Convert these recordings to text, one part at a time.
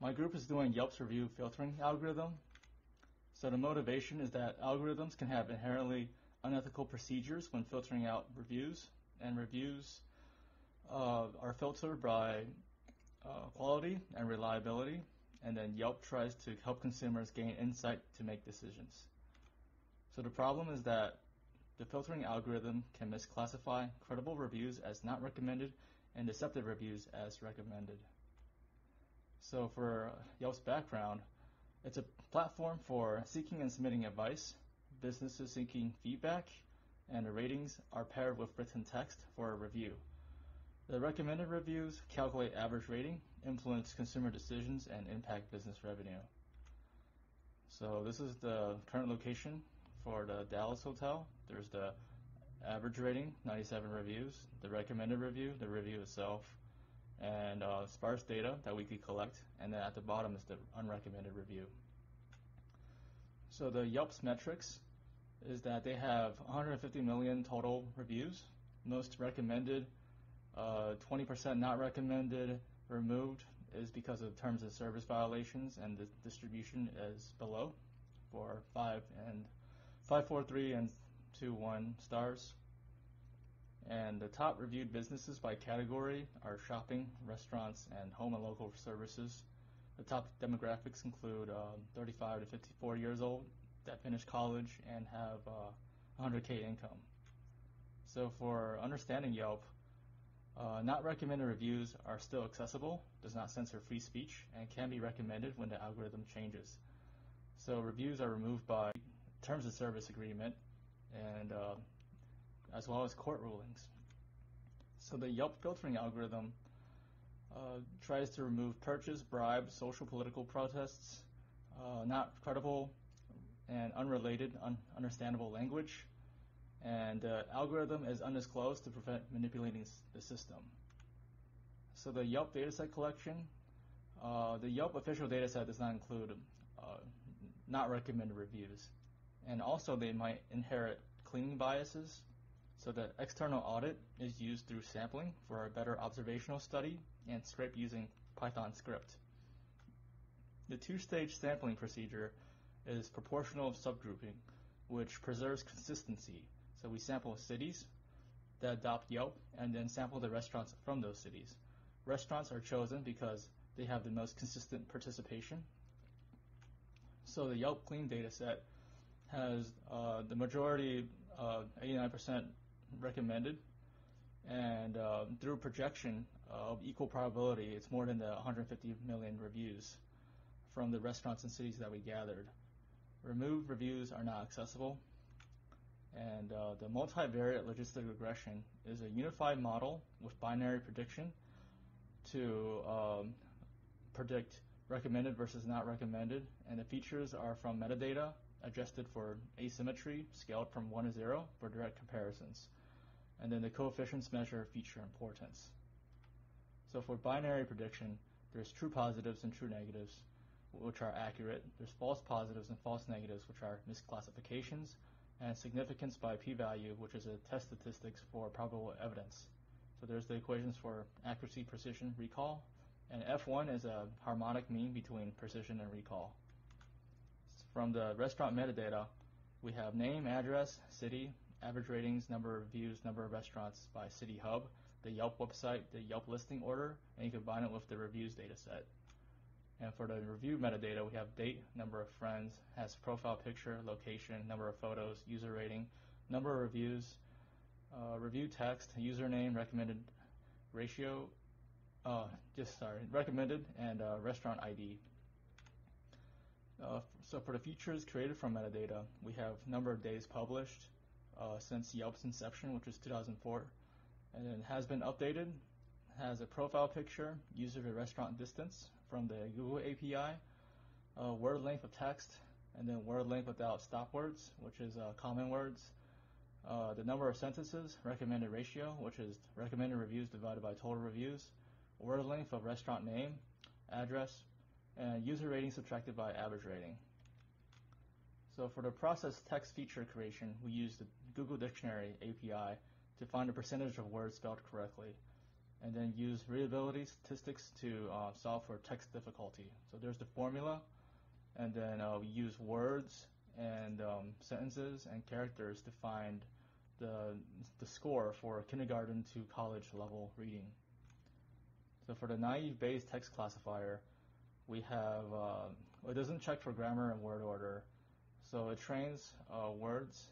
My group is doing Yelp's review filtering algorithm. So the motivation is that algorithms can have inherently unethical procedures when filtering out reviews, and reviews uh, are filtered by uh, quality and reliability, and then Yelp tries to help consumers gain insight to make decisions. So the problem is that the filtering algorithm can misclassify credible reviews as not recommended and deceptive reviews as recommended. So for Yelp's background, it's a platform for seeking and submitting advice, businesses seeking feedback, and the ratings are paired with written text for a review. The recommended reviews calculate average rating, influence consumer decisions, and impact business revenue. So this is the current location for the Dallas hotel. There's the average rating, 97 reviews, the recommended review, the review itself, and uh, sparse data that we could collect, and then at the bottom is the unrecommended review. So the Yelp's metrics is that they have 150 million total reviews, most recommended, 20% uh, not recommended, removed is because of terms of service violations, and the distribution is below for five and five, four, three, and two, one stars. And the top reviewed businesses by category are shopping, restaurants, and home and local services. The top demographics include um, 35 to 54 years old that finished college and have uh, 100K income. So for understanding Yelp, uh, not recommended reviews are still accessible, does not censor free speech, and can be recommended when the algorithm changes. So reviews are removed by terms of service agreement, and uh, as well as court rulings. So the Yelp filtering algorithm uh, tries to remove purchase, bribe, social political protests, uh, not credible and unrelated, un understandable language, and the algorithm is undisclosed to prevent manipulating the system. So the Yelp dataset collection, uh, the Yelp official dataset does not include uh, not recommended reviews and also they might inherit cleaning biases. So the external audit is used through sampling for a better observational study and scrape using Python script. The two-stage sampling procedure is proportional subgrouping, which preserves consistency. So we sample cities that adopt Yelp and then sample the restaurants from those cities. Restaurants are chosen because they have the most consistent participation. So the Yelp clean data set has uh, the majority, 89% uh, recommended, and uh, through projection of equal probability, it's more than the 150 million reviews from the restaurants and cities that we gathered. Removed reviews are not accessible, and uh, the multivariate logistic regression is a unified model with binary prediction to um, predict recommended versus not recommended, and the features are from metadata adjusted for asymmetry, scaled from 1 to 0 for direct comparisons. And then the coefficients measure feature importance. So for binary prediction, there's true positives and true negatives, which are accurate. There's false positives and false negatives, which are misclassifications, and significance by p-value, which is a test statistics for probable evidence. So there's the equations for accuracy, precision, recall, and F1 is a harmonic mean between precision and recall. From the restaurant metadata, we have name, address, city, average ratings, number of views, number of restaurants by city hub, the Yelp website, the Yelp listing order, and you combine it with the reviews data set. And for the review metadata, we have date, number of friends, has profile picture, location, number of photos, user rating, number of reviews, uh, review text, username, recommended ratio, uh, just sorry, recommended, and uh, restaurant ID. Uh, so for the features created from metadata, we have number of days published uh, since Yelp's inception, which was 2004, and it has been updated, has a profile picture, user to restaurant distance from the Google API, uh, word length of text, and then word length without stop words, which is uh, common words, uh, the number of sentences, recommended ratio, which is recommended reviews divided by total reviews, word length of restaurant name, address, and user rating subtracted by average rating. So for the process text feature creation, we use the Google Dictionary API to find the percentage of words spelled correctly. and then use readability statistics to uh, solve for text difficulty. So there's the formula, and then uh, we use words and um, sentences and characters to find the, the score for kindergarten to college level reading. So for the naive Bayes text classifier, we have, uh, it doesn't check for grammar and word order. So it trains uh, words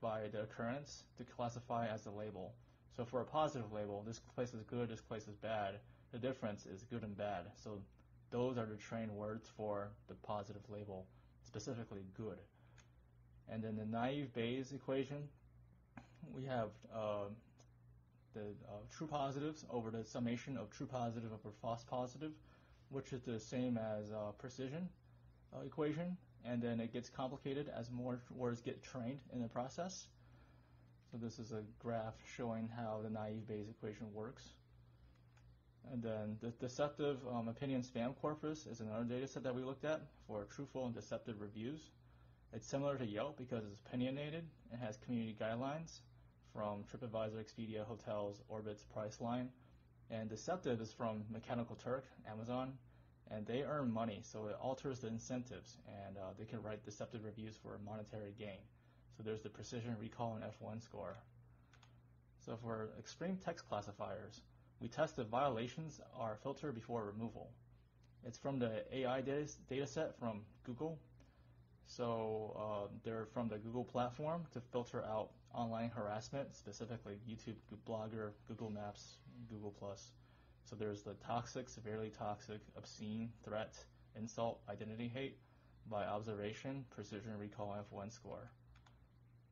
by the occurrence to classify as a label. So for a positive label, this place is good, this place is bad. The difference is good and bad. So those are the trained words for the positive label, specifically good. And then the naive Bayes equation, we have uh, the uh, true positives over the summation of true positive over false positive, which is the same as uh, precision uh, equation. And then it gets complicated as more words get trained in the process. So this is a graph showing how the naive Bayes equation works. And then the deceptive um, opinion spam corpus is another data set that we looked at for truthful and deceptive reviews. It's similar to Yelp because it's opinionated and has community guidelines from TripAdvisor, Expedia, Hotels, Orbitz, Priceline. And deceptive is from Mechanical Turk, Amazon, and they earn money, so it alters the incentives, and uh, they can write deceptive reviews for monetary gain. So there's the precision recall and F1 score. So for extreme text classifiers, we test if violations are filtered before removal. It's from the AI data, data set from Google. So uh, they're from the Google platform to filter out online harassment, specifically YouTube, Blogger, Google Maps, Google Plus. So there's the toxic, severely toxic, obscene, threat, insult, identity hate by observation, precision recall, F1 score.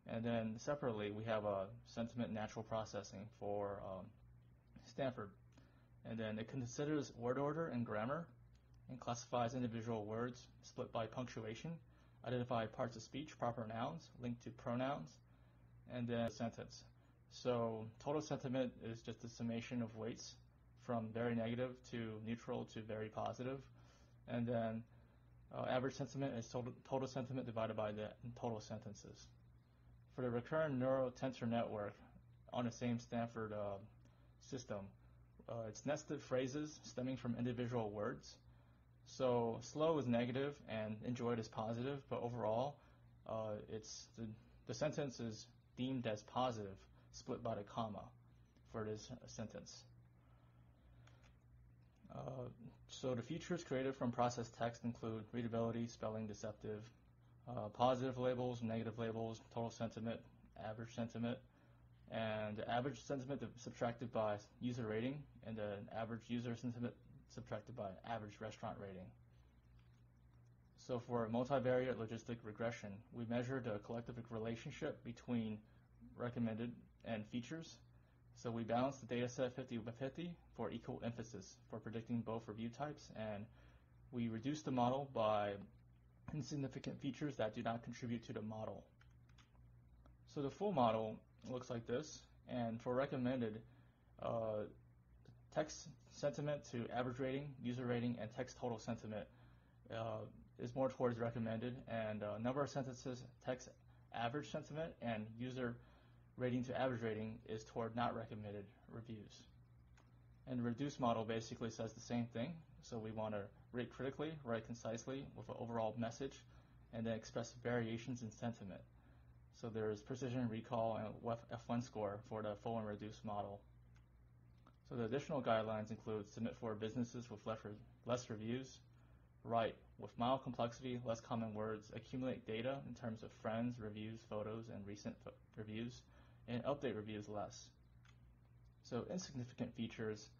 And then separately, we have a sentiment natural processing for um, Stanford. And then it considers word order and grammar and classifies individual words split by punctuation, identify parts of speech, proper nouns, linked to pronouns, and then sentence. So total sentiment is just a summation of weights from very negative to neutral to very positive. And then uh, average sentiment is total, total sentiment divided by the total sentences for the recurrent neural tensor network on the same Stanford uh, system, uh, it's nested phrases stemming from individual words. So slow is negative and enjoyed is positive, but overall, uh, it's the, the sentence is deemed as positive, split by the comma for this sentence. Uh, so the features created from processed text include readability, spelling, deceptive, uh, positive labels, negative labels, total sentiment, average sentiment, and the average sentiment subtracted by user rating, and the average user sentiment subtracted by average restaurant rating. So for multivariate logistic regression, we measured the collective relationship between recommended and features. So we balanced the data set 50 by 50 for equal emphasis for predicting both review types, and we reduced the model by insignificant features that do not contribute to the model. So the full model looks like this, and for recommended, uh, text sentiment to average rating, user rating, and text total sentiment uh, is more towards recommended, and uh, number of sentences, text average sentiment, and user rating to average rating is toward not recommended reviews. And the reduced model basically says the same thing, so we want to rate critically, write concisely with an overall message, and then express variations in sentiment. So there's precision recall and F1 score for the full and reduced model. So the additional guidelines include submit for businesses with less reviews, write with mild complexity, less common words, accumulate data in terms of friends, reviews, photos, and recent reviews, and update reviews less. So insignificant features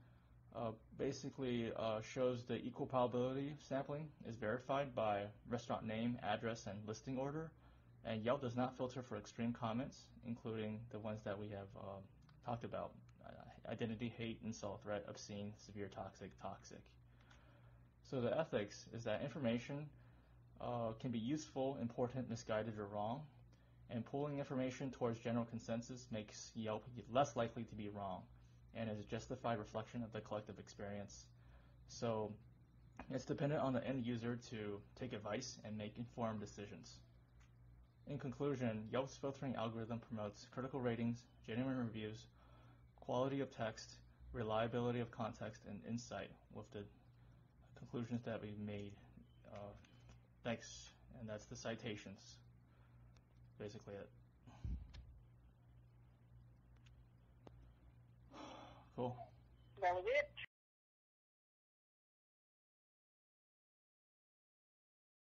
uh, basically uh, shows the equal probability sampling is verified by restaurant name, address, and listing order. And Yelp does not filter for extreme comments, including the ones that we have uh, talked about identity, hate, insult, threat, obscene, severe, toxic, toxic. So the ethics is that information uh, can be useful, important, misguided, or wrong. And pulling information towards general consensus makes Yelp less likely to be wrong and is a justified reflection of the collective experience. So it's dependent on the end user to take advice and make informed decisions. In conclusion, Yelp's filtering algorithm promotes critical ratings, genuine reviews, quality of text, reliability of context, and insight with the conclusions that we've made. Uh, thanks, and that's the citations. Basically it. Cool. That was it.